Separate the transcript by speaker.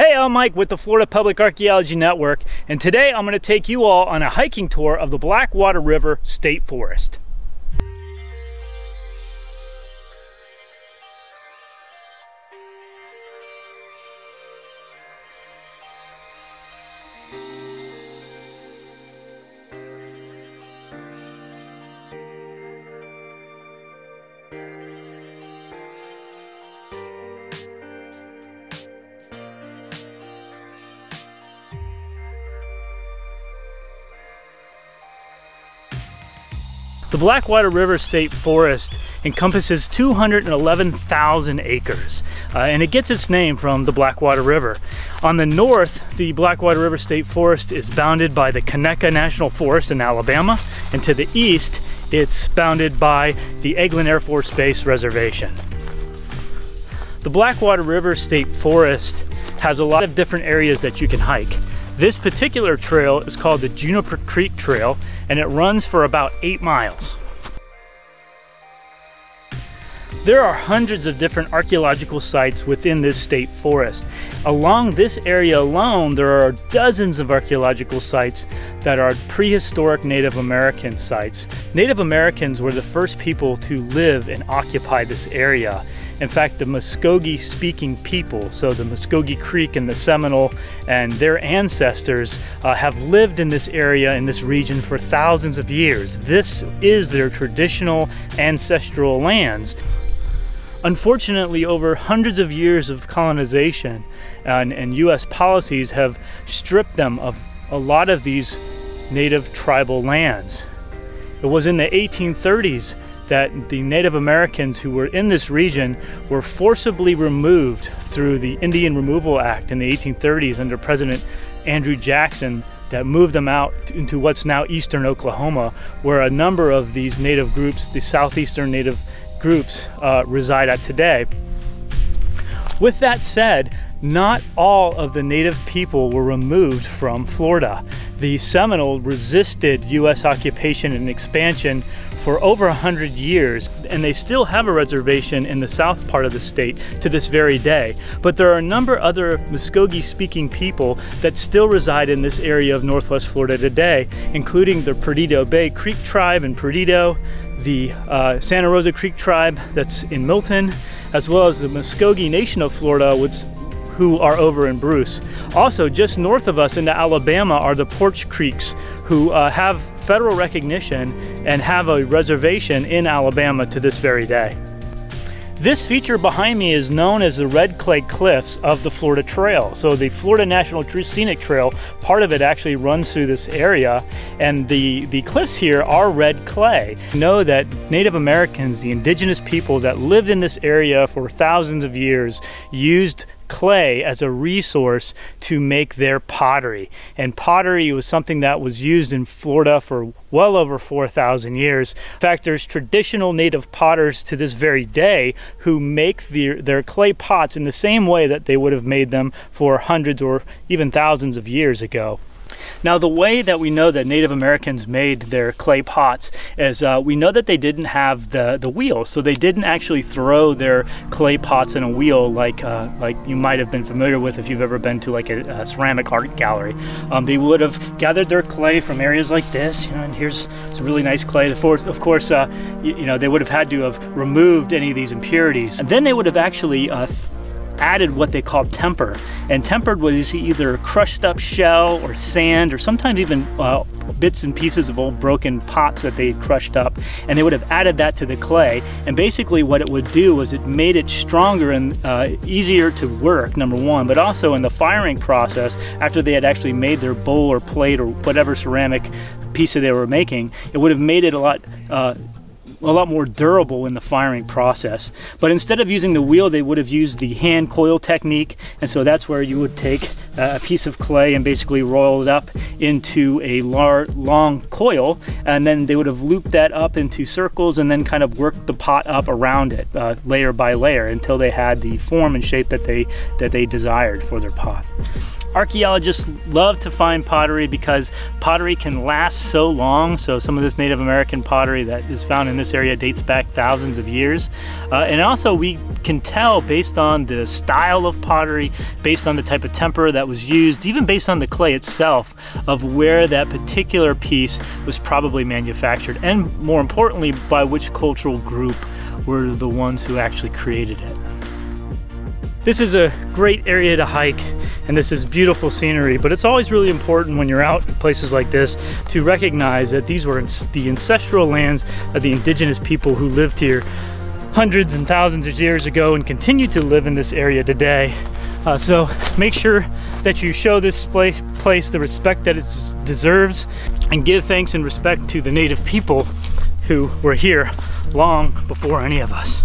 Speaker 1: Hey, I'm Mike with the Florida Public Archaeology Network, and today I'm going to take you all on a hiking tour of the Blackwater River State Forest. The Blackwater River State Forest encompasses 211,000 acres, uh, and it gets its name from the Blackwater River. On the north, the Blackwater River State Forest is bounded by the Conecuh National Forest in Alabama, and to the east, it's bounded by the Eglin Air Force Base Reservation. The Blackwater River State Forest has a lot of different areas that you can hike. This particular trail is called the Juniper Creek Trail and it runs for about eight miles. There are hundreds of different archaeological sites within this state forest. Along this area alone, there are dozens of archaeological sites that are prehistoric Native American sites. Native Americans were the first people to live and occupy this area. In fact, the Muscogee speaking people, so the Muscogee Creek and the Seminole and their ancestors uh, have lived in this area, in this region for thousands of years. This is their traditional ancestral lands. Unfortunately, over hundreds of years of colonization and, and U.S. policies have stripped them of a lot of these native tribal lands. It was in the 1830s that the Native Americans who were in this region were forcibly removed through the Indian Removal Act in the 1830s under President Andrew Jackson that moved them out into what's now eastern Oklahoma, where a number of these native groups, the southeastern native groups, uh, reside at today. With that said, not all of the native people were removed from Florida. The Seminole resisted U.S. occupation and expansion for over 100 years, and they still have a reservation in the south part of the state to this very day. But there are a number of other Muscogee speaking people that still reside in this area of northwest Florida today, including the Perdido Bay Creek tribe in Perdido, the uh, Santa Rosa Creek tribe that's in Milton, as well as the Muscogee Nation of Florida, which who are over in Bruce. Also, just north of us into Alabama are the Poarch Creeks, who uh, have federal recognition and have a reservation in Alabama to this very day. This feature behind me is known as the Red Clay Cliffs of the Florida Trail. So the Florida National Scenic Trail, part of it actually runs through this area and the, the cliffs here are red clay. Know that Native Americans, the indigenous people that lived in this area for thousands of years, used clay as a resource to make their pottery. And pottery was something that was used in Florida for well over 4,000 years. In fact, there's traditional native potters to this very day who make their, their clay pots in the same way that they would have made them for hundreds or even thousands of years ago. Now, the way that we know that Native Americans made their clay pots is uh, we know that they didn't have the, the wheel, so they didn't actually throw their clay pots in a wheel like uh, like you might have been familiar with if you've ever been to like a, a ceramic art gallery. Um, they would have gathered their clay from areas like this, you know, and here's some really nice clay. Of course, uh, you, you, know, they would have had to have removed any of these impurities. And then they would have actually uh, added what they called temper. And tempered was either crushed up shell or sand or sometimes even uh, bits and pieces of old broken pots that they crushed up. And they would have added that to the clay. And basically what it would do was it made it stronger and uh, easier to work, number one, but also in the firing process, after they had actually made their bowl or plate or whatever ceramic piece that they were making, it would have made it a lot uh, a lot more durable in the firing process. But instead of using the wheel, they would have used the hand coil technique. And so that's where you would take a piece of clay and basically roll it up into a long coil. And then they would have looped that up into circles and then kind of worked the pot up around it uh, layer by layer until they had the form and shape that they, that they desired for their pot. Archaeologists love to find pottery because pottery can last so long. So some of this Native American pottery that is found in this area dates back thousands of years. Uh, and also we can tell based on the style of pottery, based on the type of temper that was used, even based on the clay itself, of where that particular piece was probably manufactured. And more importantly, by which cultural group were the ones who actually created it. This is a great area to hike and this is beautiful scenery, but it's always really important when you're out in places like this to recognize that these were the ancestral lands of the indigenous people who lived here hundreds and thousands of years ago and continue to live in this area today. Uh, so make sure that you show this place the respect that it deserves and give thanks and respect to the native people who were here long before any of us.